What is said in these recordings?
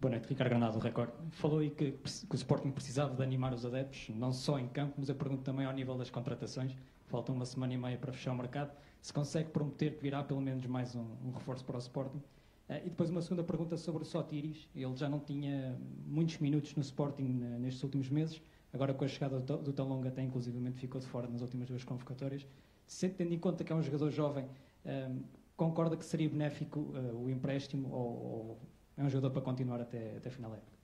Boa Ricardo Granado, do Record. Falou aí que, que, o Sporting precisava de animar os adeptos, não só em campo, mas eu pergunto também ao nível das contratações. Falta uma semana e meia para fechar o mercado. Se consegue prometer que virá pelo menos mais um, um reforço para o Sporting? Uh, e depois uma segunda pergunta sobre o Sotiris. Ele já não tinha muitos minutos no Sporting nestes últimos meses. Agora com a chegada do, do Talonga até inclusivamente ficou de fora nas últimas duas convocatórias. Se tendo em conta que é um jogador jovem, uh, concorda que seria benéfico uh, o empréstimo ou, ou é um jogador para continuar até, até a final da época.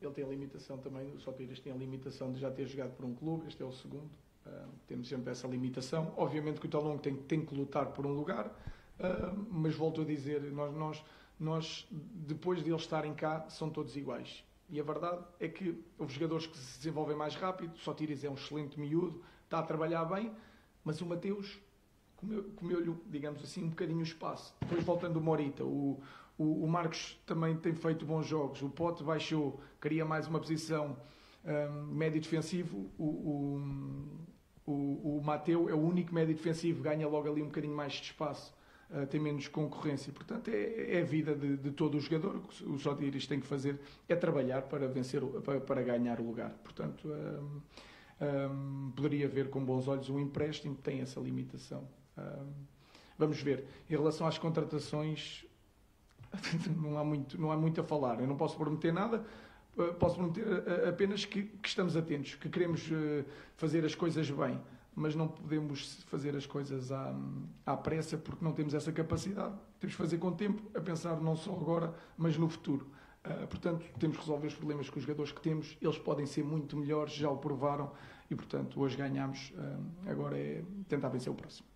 Ele tem a limitação também, o Sotiras tem a limitação de já ter jogado por um clube, este é o segundo. Uh, temos sempre essa limitação. Obviamente que o Talongo tem, tem que lutar por um lugar, uh, mas volto a dizer, nós, nós, nós, depois de eles estarem cá, são todos iguais. E a verdade é que os jogadores que se desenvolvem mais rápido, o Sotiris é um excelente miúdo, está a trabalhar bem, mas o Mateus comeu-lhe, digamos assim, um bocadinho o espaço. Depois voltando o Morita, o, o, o, Marcos também tem feito bons jogos. O Pote baixou, queria mais uma posição um, médio defensivo. O, o, o, o Mateu é o único médio defensivo, ganha logo ali um bocadinho mais de espaço, uh, tem menos concorrência. Portanto, é, é a vida de, de, todo o jogador. O que o Sotiris tem que fazer é trabalhar para vencer, para, para ganhar o lugar. Portanto, um, um, poderia ver com bons olhos um empréstimo, tem essa limitação. Vamos ver. Em relação às contratações, não há muito, não há muito a falar. Eu não posso prometer nada, eh, posso prometer apenas que, que estamos atentos, que queremos eh, fazer as coisas bem, mas não podemos fazer as coisas à, à pressa porque não temos essa capacidade. Temos que fazer com tempo, a pensar não só agora, mas no futuro. Uh, portanto, temos que resolver os problemas com os jogadores que temos. Eles podem ser muito melhores, já o provaram e, portanto, hoje ganhamos. Uh, agora é tentar vencer o próximo.